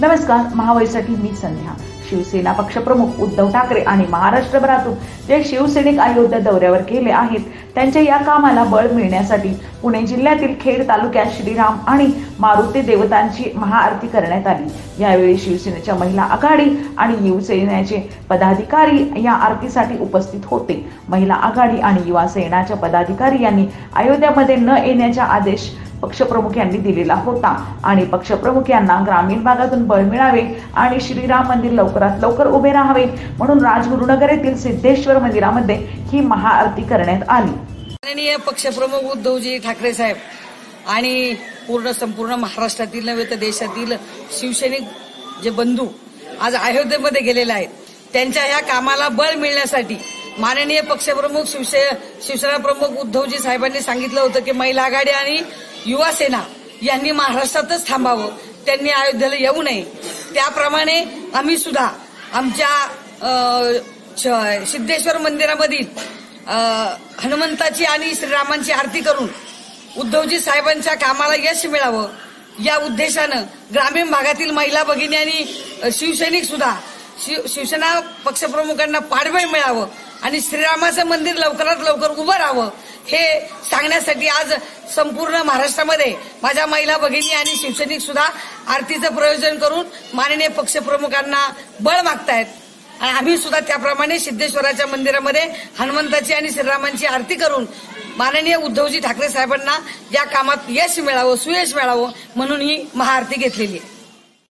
नमस्कार महावाईसाठी मी संध्या. शिवसेना पक्षप्रमुख उद्धव ठाकरे आणि महाराष्ट्रभरातून जे शिवसैनिक अयोध्या दौऱ्यावर गेले आहेत त्यांच्या या कामाला बळ मिळण्यासाठी पुणे जिल्ह्यातील खेड तालुक्यात श्रीराम आणि मारुती देवतांची महाआरती करण्यात आली. यावेळी शिवसेनेच्या महिला आघाडी आणि युवसेनेचे पदाधिकारी या आरतीसाठी उपस्थित होते. महिला आघाडी आणि युवा सेनाच्या पदाधिकारी यांनी अयोध्यामध्ये न येण्याचा आदेश पक्षप्रमुख यांनी दिलेला होता. आणि पक्षप्रमुख यांना ग्रामीण भागातून बळ मिळावे आणि श्रीराम मंदिर लवकरात लवकर उभे राहावे म्हणून राजगुरुनगर येथील सिद्धेश्वर मंदिरामध्ये ही महाआरती करण्यात आली. माननीय पक्षप्रमुख उद्धवजी ठाकरे साहेब आणि पूर्ण संपूर्ण महाराष्ट्रातील नव्हे तर देशातील शिवसैनिक जे बंधू आज अयोध्येमध्ये गेलेले आहेत त्यांच्या ह्या कामाला बळ मिळण्यासाठी माननीय पक्षप्रमुख शिवसे शिवसेना प्रमुख उद्धवजी साहेबांनी सांगितलं होतं की महिला आघाडी आणि युवासेना यांनी महाराष्ट्रातच थांबावं. त्यांनी अयोध्येला येऊ नये. त्याप्रमाणे आम्ही सुद्धा आमच्या श- सिद्धेश्वर मंदिरामधील हनुमंताची आणि श्रीरामांची आरती करून उद्धवजी साहेबांच्या कामाला यश मिळावं. या उद्देशानं ग्रामीण भागातील महिला भगिनी आणि शिवसैनिक सुद्धा शिव शिवसेना पक्षप्रमुखांना पाठबळ मिळावं. आणि श्रीरामाचं मंदिर लवकरात लवकर उभं राहावं. हे सांगण्यासाठी आज संपूर्ण महाराष्ट्रामध्ये माझ्या महिला भगिनी आणि शिवसैनिक सुद्धा आरतीचं प्रयोजन करून माननीय पक्षप्रमुखांना बळ मागतायत. आणि आम्ही सुद्धा त्याप्रमाणे सिद्धेश्वराच्या मंदिरामध्ये हनुमंताची आणि श्रीरामांची आरती करून माननीय उद्धवजी ठाकरे साहेबांना या कामात यश मिळावं सुयश मिळावं म्हणून ही महाआरती घेतलेली आहे.